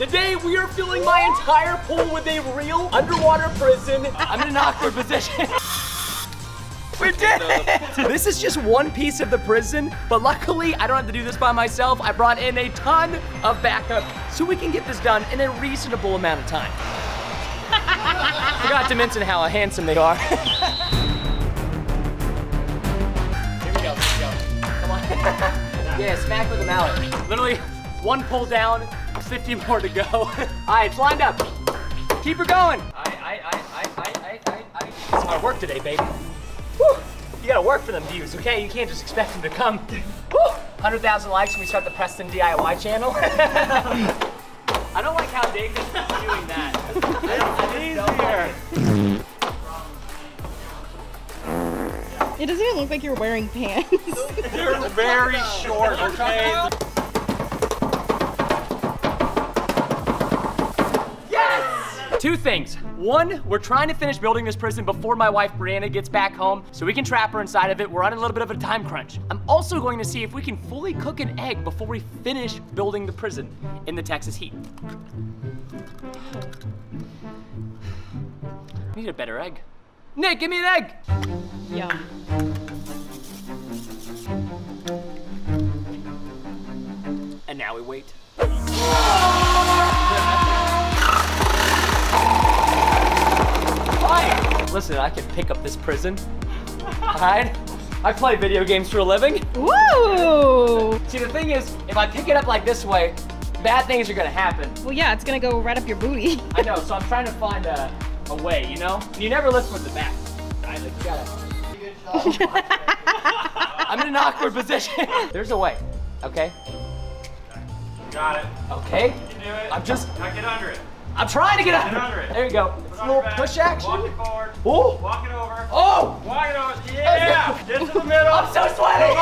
Today we are filling my entire pool with a real underwater prison. I'm in an awkward position. We did it! This is just one piece of the prison, but luckily I don't have to do this by myself. I brought in a ton of backup so we can get this done in a reasonable amount of time. Forgot to mention how handsome they are. here we go, here we go. Come on. yeah, smack with a mallet. Literally, one pull down, 50 more to go. All right, it's lined up. Keep her going. I, I, I, I, I, I, I. It's hard work today, baby. Whew. You gotta work for them views, okay? You can't just expect them to come. Whew. 100,000 likes when we start the Preston DIY channel. I don't like how Dave is doing that. I don't, I just don't like it. It doesn't even look like you're wearing pants. They're very short, okay? Two things. One, we're trying to finish building this prison before my wife Brianna gets back home so we can trap her inside of it. We're on a little bit of a time crunch. I'm also going to see if we can fully cook an egg before we finish building the prison in the Texas heat. We need a better egg. Nick, give me an egg! Yum. And now we wait. Fine. Listen, I can pick up this prison. Alright? I play video games for a living. Woo! See, the thing is, if I pick it up like this way, bad things are gonna happen. Well, yeah, it's gonna go right up your booty. I know, so I'm trying to find a, a way, you know? And you never lift with the back. Right? Like, you gotta. I'm in an awkward position. There's a way, okay? Got it. Okay? You can do it. I'm just, Now get under it. I'm trying to get Get under, under it. There you go. It's a little push action. Walk it forward. Oh! Walk it over. Oh! Walk it over. Yeah! Get to the middle. I'm so sweaty!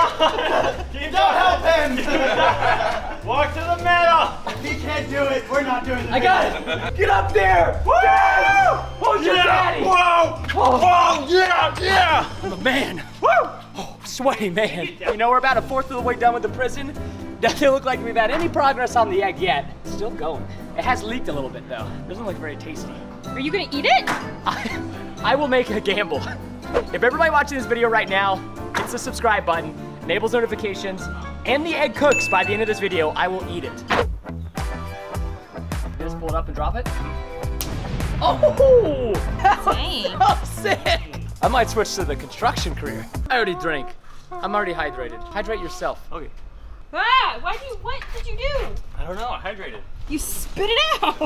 Keep Don't help him! Walk to the middle! He can't do it. We're not doing it. I got it! Get up there! Woo! Hold your Yeah! daddy! Whoa! Whoa! Yeah! Yeah! I'm a man. Woo! Oh, sweaty man. You know, we're about a fourth of the way done with the prison. Doesn't look like we've had any progress on the egg yet. Still going. It has leaked a little bit though. It Doesn't look very tasty. Are you gonna eat it? I, I will make a gamble. If everybody watching this video right now hits the subscribe button, enables notifications, and the egg cooks by the end of this video, I will eat it. Just pull it up and drop it. Oh! That was Dang. so oh, sick! I might switch to the construction career. I already drank. I'm already hydrated. Hydrate yourself. Okay. Ah! Why do you? What did you do? I don't know. I hydrated. You spit it out.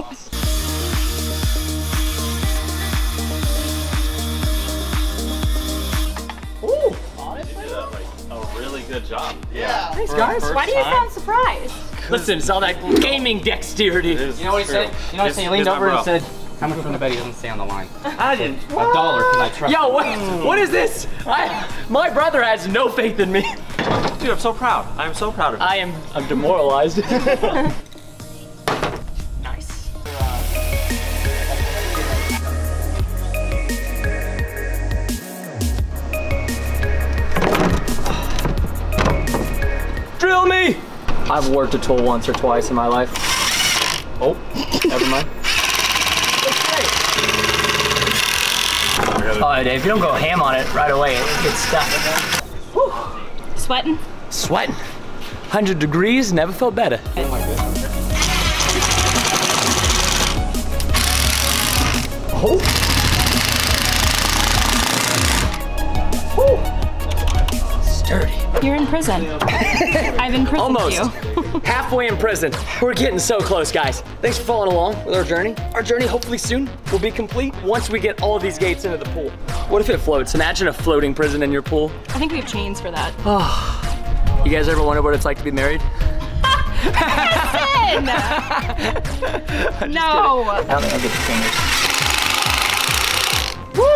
Ooh! You did a, like, a really good job. Yeah. Thanks, guys. Why do you sound surprised? Listen, it's all that gaming dexterity. You know what he said? You know what he said? He leaned This- over and this said, how much from the bet he doesn't stay on the line? I didn't. A dollar, because I trust Yo, what, what is this? I, my brother has no faith in me. Dude, I'm so proud. I'm so proud of you. I am I'm demoralized. nice. Drill me! I've worked a tool once or twice in my life. Oh, never mind. Oh, Dave, if you don't go ham on it right away, it gets stuck. Sweating? Sweating. 100 degrees, never felt better. Oh. Oh. Sturdy. You're in prison. I've imprisoned Almost. you. Halfway in prison. We're getting so close, guys. Thanks for following along with our journey. Our journey hopefully soon will be complete once we get all of these gates into the pool. What if it floats? Imagine a floating prison in your pool. I think we have chains for that. You guys ever wonder what it's like to be married? Listen! no.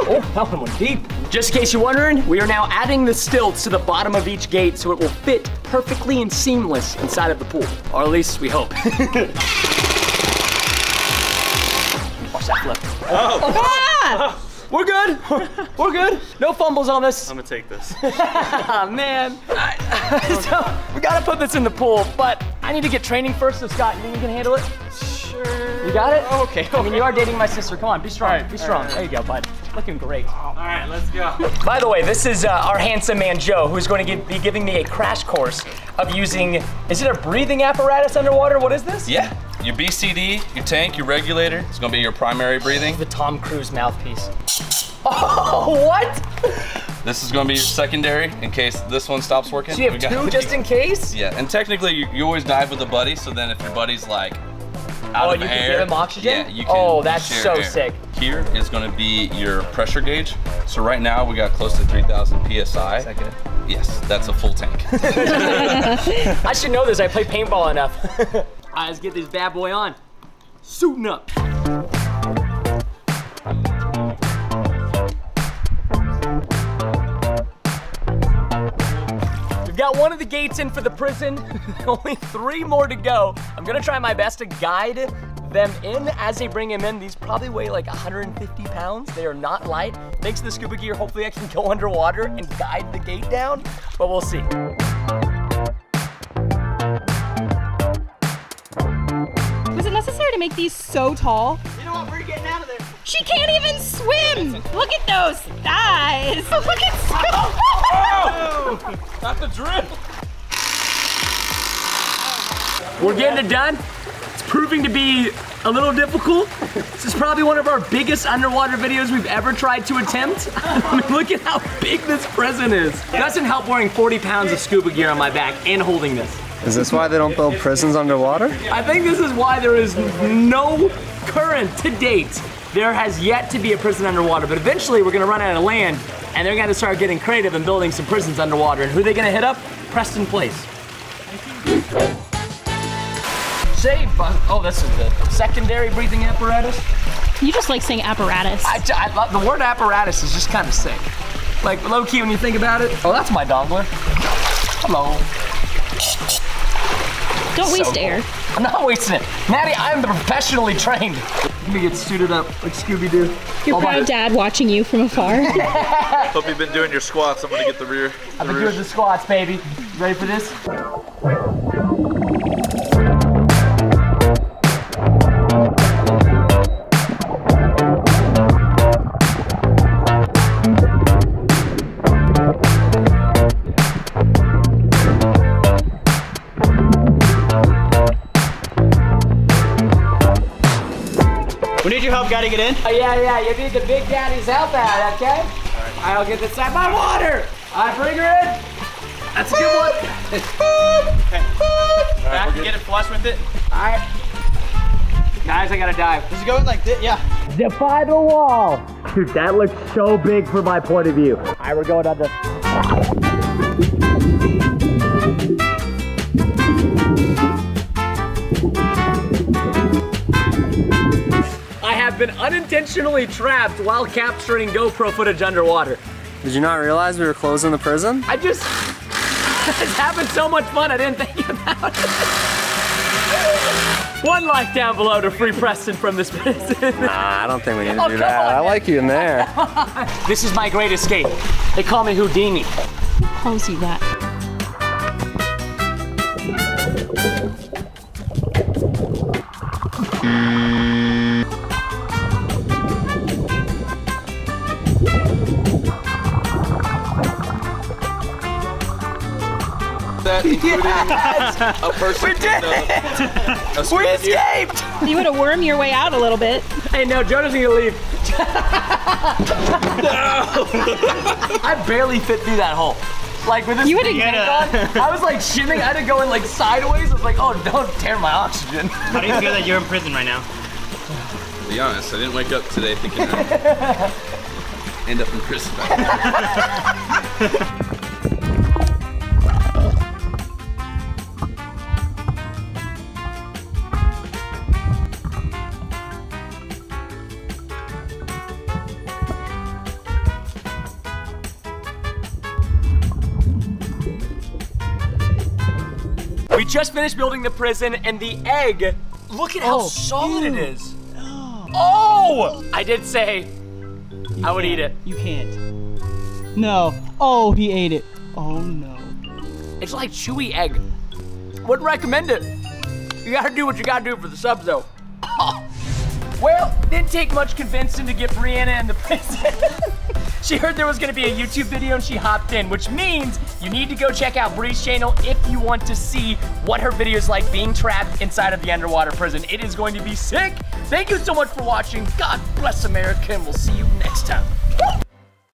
Oh, that one went deep. Just in case you're wondering, we are now adding the stilts to the bottom of each gate so it will fit perfectly and seamless inside of the pool. Or at least we hope. Watch that flip. Ah! We're good. We're good. No fumbles on this. I'm gonna take this. Ah, man. so, we gotta put this in the pool, but I need to get training first, so Scott, you think you can handle it? Sure. You got it? okay. I mean, you are dating my sister. Come on, be strong. be strong. There you go, bud. Looking great. All right, let's go. By the way, this is uh, our handsome man Joe, who's going to give, be giving me a crash course of using. Is it a breathing apparatus underwater? What is this? Yeah, your BCD, your tank, your regulator, it's gonna be your primary breathing. The Tom Cruise mouthpiece. Oh, what? This is gonna be your secondary in case this one stops working. So you We have two just in case? Yeah, and technically you, you always dive with a buddy, so then if your buddy's like out Oh, of you can air, give him oxygen? Yeah, you can. Oh, that's so air. sick. Here is gonna be your pressure gauge. So right now we got close to 3,000 psi. Is that good? Yes, that's a full tank. I should know this. I play paintball enough. All right, let's get this bad boy on. Suiting up. Got one of the gates in for the prison. Only three more to go. I'm gonna try my best to guide them in as they bring him in. These probably weigh like 150 pounds. They are not light. Thanks to the scuba gear, hopefully I can go underwater and guide the gate down, but we'll see. Was it necessary to make these so tall? You know what? We're getting out of there. She can't even swim! Look at those thighs! Look at Not the drip. We're getting it done. It's proving to be a little difficult. This is probably one of our biggest underwater videos we've ever tried to attempt. I mean, look at how big this prison is. Doesn't help wearing 40 pounds of scuba gear on my back and holding this. Is this why they don't build prisons underwater? I think this is why there is no current to date. There has yet to be a prison underwater, but eventually we're gonna run out of land and they're gonna start getting creative and building some prisons underwater. And who are they gonna hit up? Preston Place. Say, oh, this is the secondary breathing apparatus. You just like saying apparatus. I, I love the word apparatus is just kind of sick. Like low key when you think about it. Oh, that's my dongler. Hello. Don't waste air. I'm not wasting it. Maddie, I'm professionally trained. Let me get suited up like Scooby Doo. Your proud dad watching you from afar. Hope you've been doing your squats. I'm gonna get the rear. I've been doing the squats, baby. You ready for this? We need your help, guy, to get in. Oh, yeah, yeah, you need the big daddy's help out, okay? All right. I'll get this side. My water! All right, bring her in. That's a good one. Okay. Back, get it flush with it. All right. Guys, I gotta dive. Does it go in like this? Yeah. Defy the wall. Dude, that looks so big from my point of view. All right, we're going under. I have been unintentionally trapped while capturing GoPro footage underwater. Did you not realize we were closing the prison? I just, it's having so much fun I didn't think about it. One like down below to free Preston from this prison. Nah, I don't think we need to Oh, do that. on, I like you in there. this is my great escape. They call me Houdini. Who Calls you that. A person. We did A We scuba gear. escaped! You would have wormed your way out a little bit. Hey, no, Joe doesn't need to leave. no. I barely fit through that hole. Like with this You would've- big tank on, I was like shimming. I had to go in like sideways. I was like, oh, don't tear my oxygen. How do you feel that you're in prison right now? To be honest, I didn't wake up today thinking I'd end up in prison. Just finished building the prison, and the egg. Look at how oh, solid it is. Oh! I did say I would eat it. You can't. No. Oh, he ate it. Oh no. It's like chewy egg. Wouldn't recommend it. You gotta do what you gotta do for the subs though. Well, didn't take much convincing to get Brianna in the prison. She heard there was gonna be a YouTube video and she hopped in, which means you need to go check out Bree's channel if you want to see what her video is like being trapped inside of the underwater prison. It is going to be sick. Thank you so much for watching. God bless America, and we'll see you next time.